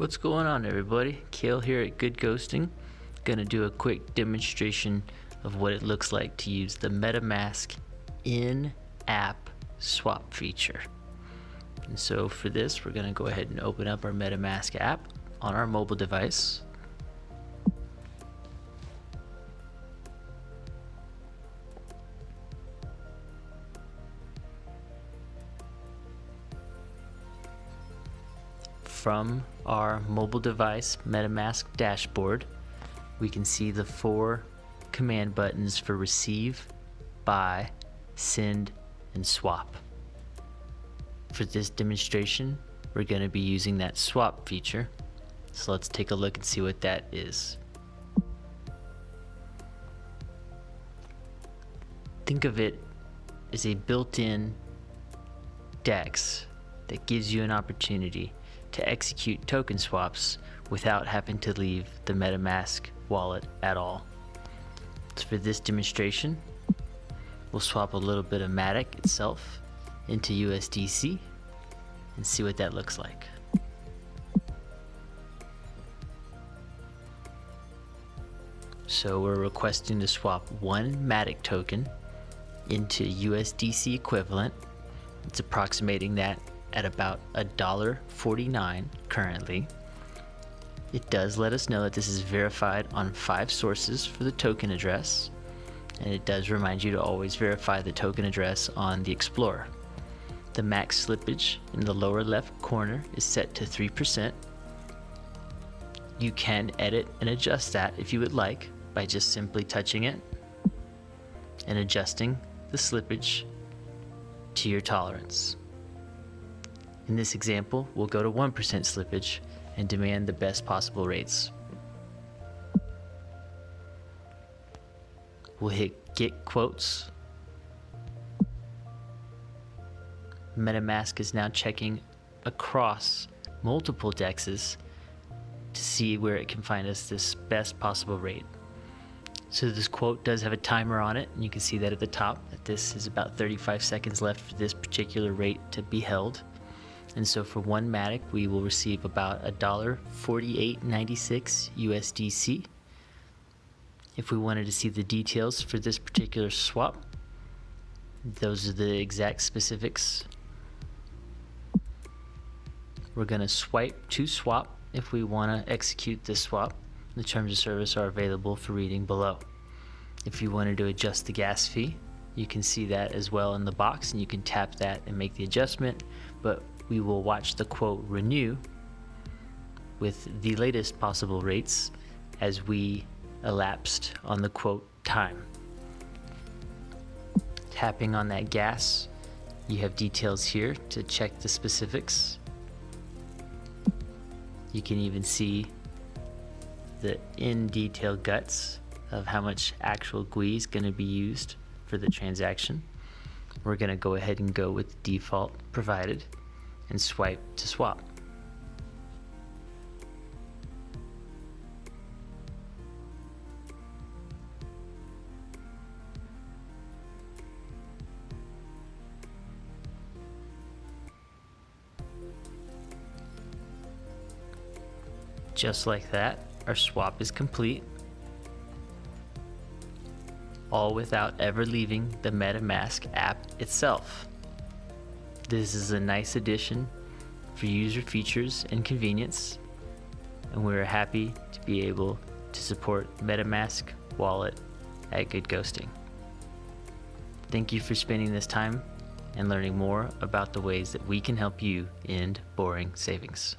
What's going on everybody? Kale here at GoodGhosting. Gonna do a quick demonstration of what it looks like to use the MetaMask in-app swap feature. And so for this, we're gonna go ahead and open up our MetaMask app on our mobile device. From our mobile device MetaMask dashboard, we can see the four command buttons for receive, buy, send, and swap. For this demonstration, we're going to be using that swap feature. So let's take a look and see what that is. Think of it as a built-in DEX that gives you an opportunity to execute token swaps without having to leave the MetaMask wallet at all. So for this demonstration, we'll swap a little bit of Matic itself into USDC and see what that looks like. So we're requesting to swap one Matic token into USDC equivalent. It's approximating that at about $1.49 currently. It does let us know that this is verified on five sources for the token address, and it does remind you to always verify the token address on the Explorer. The max slippage in the lower left corner is set to 3%. You can edit and adjust that if you would like by just simply touching it and adjusting the slippage to your tolerance. In this example, we'll go to 1% slippage and demand the best possible rates. We'll hit Get Quotes. MetaMask is now checking across multiple dexes to see where it can find us this best possible rate. So this quote does have a timer on it, and you can see that at the top that this is about 35 seconds left for this particular rate to be held. And so for one Matic, we will receive about $1.4896 USDC. If we wanted to see the details for this particular swap, those are the exact specifics. We're going to swipe to swap if we want to execute this swap. The terms of service are available for reading below. If you wanted to adjust the gas fee, you can see that as well in the box and you can tap that and make the adjustment. But we will watch the quote renew with the latest possible rates as we elapsed on the quote time. Tapping on that gas, you have details here to check the specifics. You can even see the in detail guts of how much actual gwei is going to be used for the transaction. We're going to go ahead and go with default provided and swipe to swap. Just like that, our swap is complete, all without ever leaving the MetaMask app itself. This is a nice addition for user features and convenience, and we're happy to be able to support MetaMask wallet at GoodGhosting. Thank you for spending this time and learning more about the ways that we can help you end boring savings.